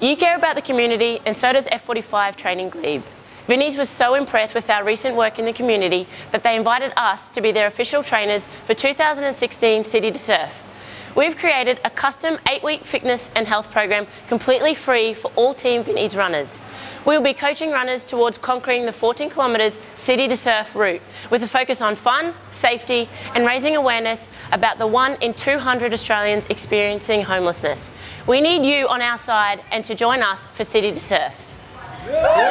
You care about the community and so does F45 Training Glebe. Vinnies was so impressed with our recent work in the community that they invited us to be their official trainers for 2016 City2Surf. We've created a custom eight-week fitness and health program completely free for all Team Vinnies runners. We will be coaching runners towards conquering the 14 kilometres City2Surf route with a focus on fun, safety and raising awareness about the 1 in 200 Australians experiencing homelessness. We need you on our side and to join us for City2Surf. Yeah.